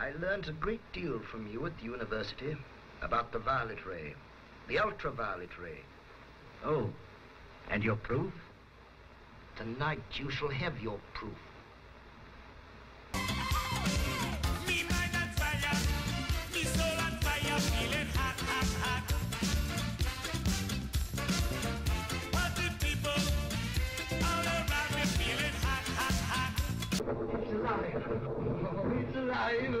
I learned a great deal from you at the university about the violet ray, the ultraviolet ray. Oh, and your proof? Tonight you shall have your proof. It's alive. Oh, It's alive.